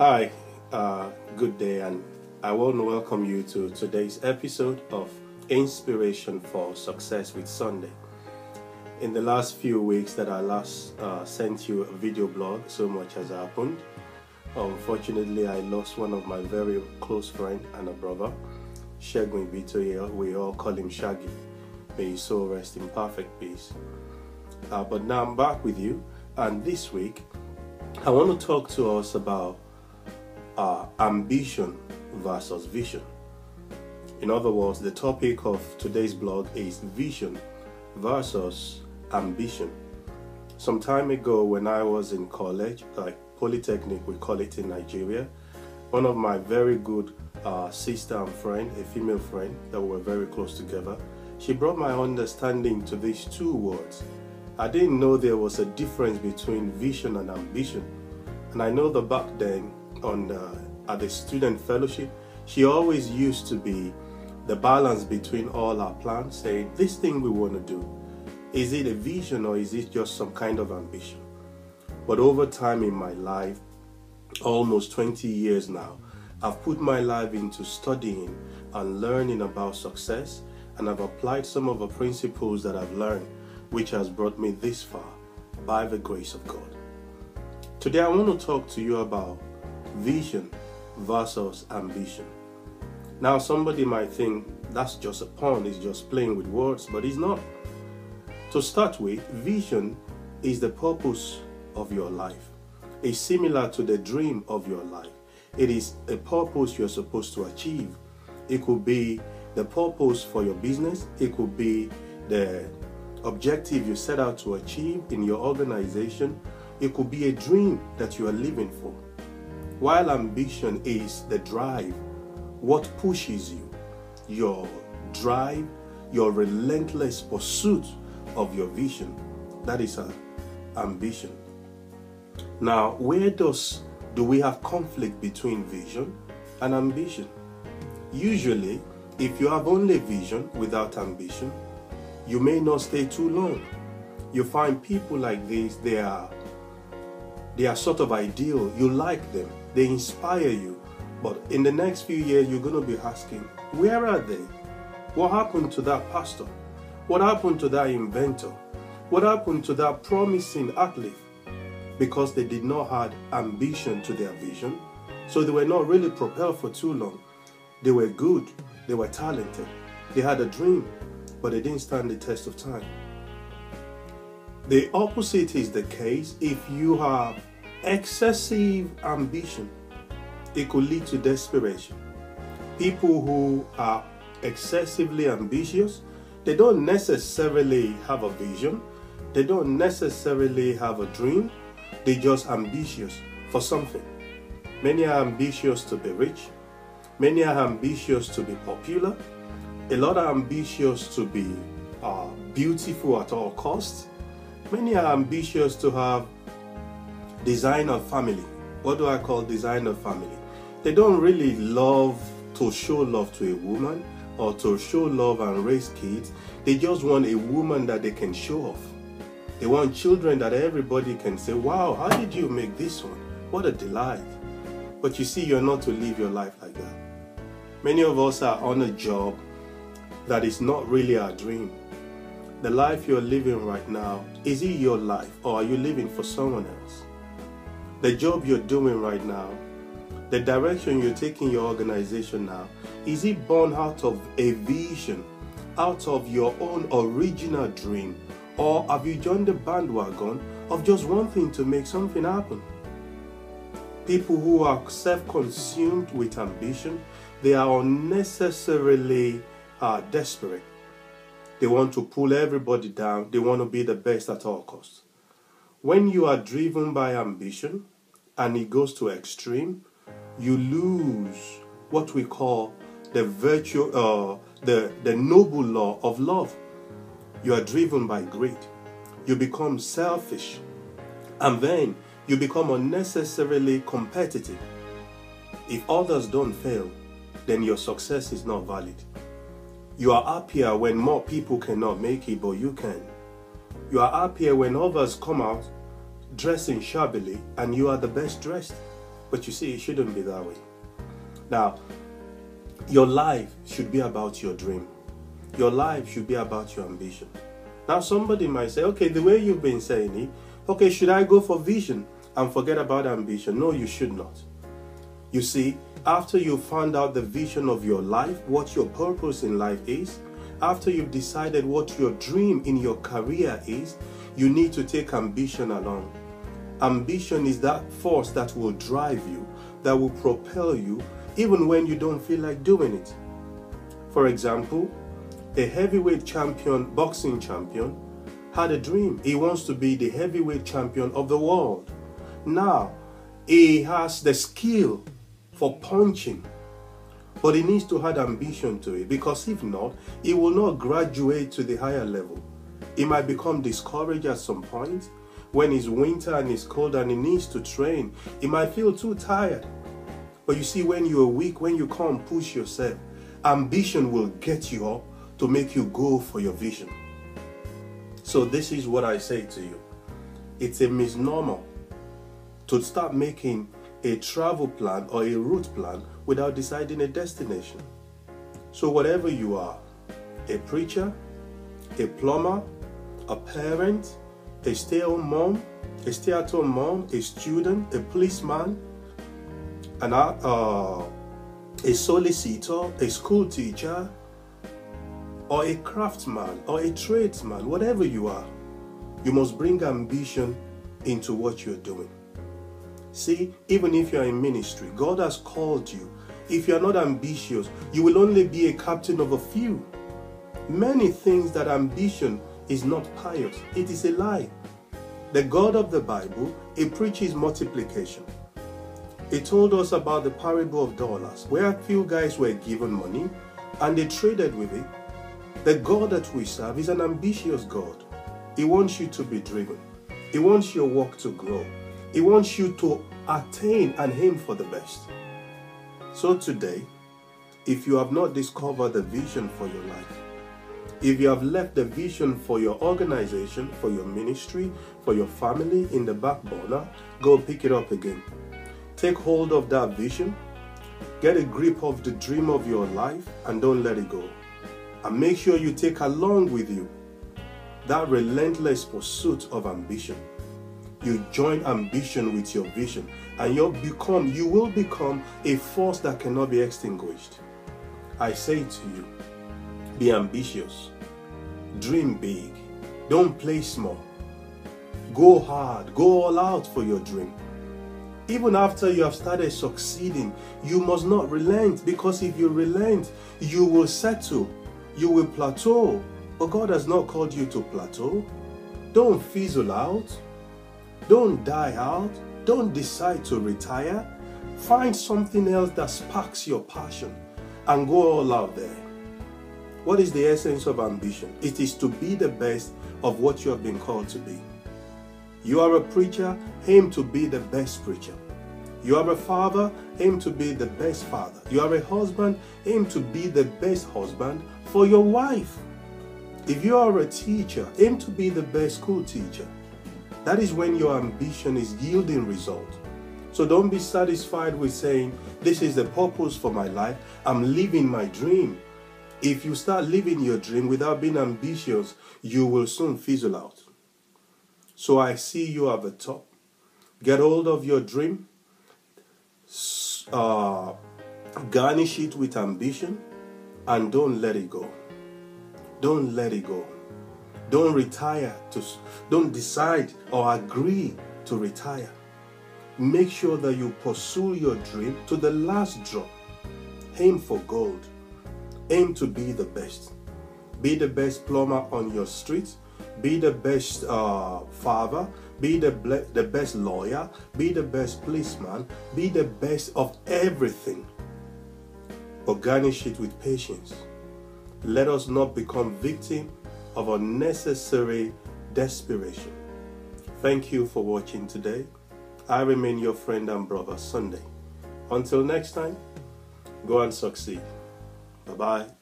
Hi, uh, good day, and I want to welcome you to today's episode of Inspiration for Success with Sunday. In the last few weeks that I last uh, sent you a video blog, so much has happened. Unfortunately, I lost one of my very close friend and a brother, Shegun Bitoye. We all call him Shaggy. May his soul rest in perfect peace. Uh, but now I'm back with you, and this week I want to talk to us about uh, ambition versus vision. In other words, the topic of today's blog is vision versus ambition. Some time ago, when I was in college, like Polytechnic, we call it in Nigeria, one of my very good uh, sister and friend, a female friend that were very close together, she brought my understanding to these two words. I didn't know there was a difference between vision and ambition. And I know that back then, on the, at the student fellowship, she always used to be the balance between all our plans, saying, This thing we want to do, is it a vision or is it just some kind of ambition? But over time in my life, almost 20 years now, I've put my life into studying and learning about success, and I've applied some of the principles that I've learned, which has brought me this far by the grace of God. Today, I want to talk to you about vision versus ambition. Now, somebody might think that's just a pun, it's just playing with words, but it's not. To start with, vision is the purpose of your life. It's similar to the dream of your life. It is a purpose you're supposed to achieve. It could be the purpose for your business, it could be the objective you set out to achieve in your organization, it could be a dream that you are living for. While ambition is the drive, what pushes you, your drive, your relentless pursuit of your vision, that is a ambition. Now, where does do we have conflict between vision and ambition? Usually, if you have only vision without ambition, you may not stay too long. You find people like this, they are they are sort of ideal. You like them, they inspire you. But in the next few years, you're going to be asking, where are they? What happened to that pastor? What happened to that inventor? What happened to that promising athlete? Because they did not have ambition to their vision, so they were not really propelled for too long. They were good, they were talented, they had a dream, but they didn't stand the test of time. The opposite is the case if you have excessive ambition. It could lead to desperation. People who are excessively ambitious, they don't necessarily have a vision, they don't necessarily have a dream, they're just ambitious for something. Many are ambitious to be rich, many are ambitious to be popular, a lot are ambitious to be uh, beautiful at all costs, many are ambitious to have designer family. What do I call designer family? They don't really love to show love to a woman or to show love and raise kids. They just want a woman that they can show off. They want children that everybody can say, Wow, how did you make this one? What a delight. But you see, you're not to live your life like that. Many of us are on a job that is not really our dream. The life you're living right now, is it your life or are you living for someone else? The job you're doing right now, the direction you're taking your organization now, is it born out of a vision, out of your own original dream? Or have you joined the bandwagon of just wanting to make something happen? People who are self consumed with ambition, they are unnecessarily uh, desperate. They want to pull everybody down, they want to be the best at all costs. When you are driven by ambition and it goes to extreme, you lose what we call the virtue, uh, the, the noble law of love. You are driven by greed. You become selfish. And then you become unnecessarily competitive. If others don't fail, then your success is not valid. You are happier when more people cannot make it, but you can. You are happier when others come out dressing shabbily and you are the best dressed. But you see, it shouldn't be that way. Now, your life should be about your dream. Your life should be about your ambition. Now, somebody might say, okay, the way you've been saying it, okay, should I go for vision and forget about ambition? No, you should not. You see, after you found out the vision of your life, what your purpose in life is, after you've decided what your dream in your career is, you need to take ambition along. Ambition is that force that will drive you, that will propel you, even when you don't feel like doing it. For example, a heavyweight champion, boxing champion, had a dream. He wants to be the heavyweight champion of the world. Now, he has the skill for punching, but he needs to have ambition to it because if not, he will not graduate to the higher level. He might become discouraged at some point. When it's winter and it's cold and he needs to train, he might feel too tired. But you see, when you're weak, when you can't push yourself, ambition will get you up to make you go for your vision. So, this is what I say to you it's a misnomer to start making a travel plan or a route plan without deciding a destination. So, whatever you are a preacher, a plumber, a parent, a stay at home mom, a stay at home mom, a student, a policeman, an, uh, a solicitor, a school teacher, or a craftsman, or a tradesman, whatever you are, you must bring ambition into what you're doing. See, even if you're in ministry, God has called you. If you're not ambitious, you will only be a captain of a few. Many things that ambition is not pious, it is a lie. The God of the Bible, He preaches multiplication. He told us about the parable of dollars, where a few guys were given money and they traded with it. The God that we serve is an ambitious God. He wants you to be driven, He wants your work to grow, He wants you to attain and aim for the best. So today, if you have not discovered the vision for your life, if you have left the vision for your organization, for your ministry, for your family in the back burner, go pick it up again. Take hold of that vision, get a grip of the dream of your life, and don't let it go. And make sure you take along with you that relentless pursuit of ambition. You join ambition with your vision, and you'll become you will become a force that cannot be extinguished. I say to you, be ambitious. Dream big. Don't play small. Go hard. Go all out for your dream. Even after you have started succeeding, you must not relent because if you relent, you will settle. You will plateau. But God has not called you to plateau. Don't fizzle out. Don't die out. Don't decide to retire. Find something else that sparks your passion and go all out there. What is the essence of ambition? It is to be the best of what you have been called to be. You are a preacher, aim to be the best preacher. You are a father, aim to be the best father. You are a husband, aim to be the best husband for your wife. If you are a teacher, aim to be the best school teacher. That is when your ambition is yielding result. So don't be satisfied with saying, This is the purpose for my life. I'm living my dream. If you start living your dream without being ambitious, you will soon fizzle out. So I see you at the top. Get hold of your dream, uh, garnish it with ambition, and don't let it go. Don't let it go. Don't retire to don't decide or agree to retire. Make sure that you pursue your dream to the last drop. Aim for gold. Aim to be the best. Be the best plumber on your street. Be the best uh, father. Be the, ble- the best lawyer. Be the best policeman. Be the best of everything. But garnish it with patience. Let us not become victim of unnecessary desperation. Thank you for watching today. I remain your friend and brother Sunday. Until next time, go and succeed. Bye bye.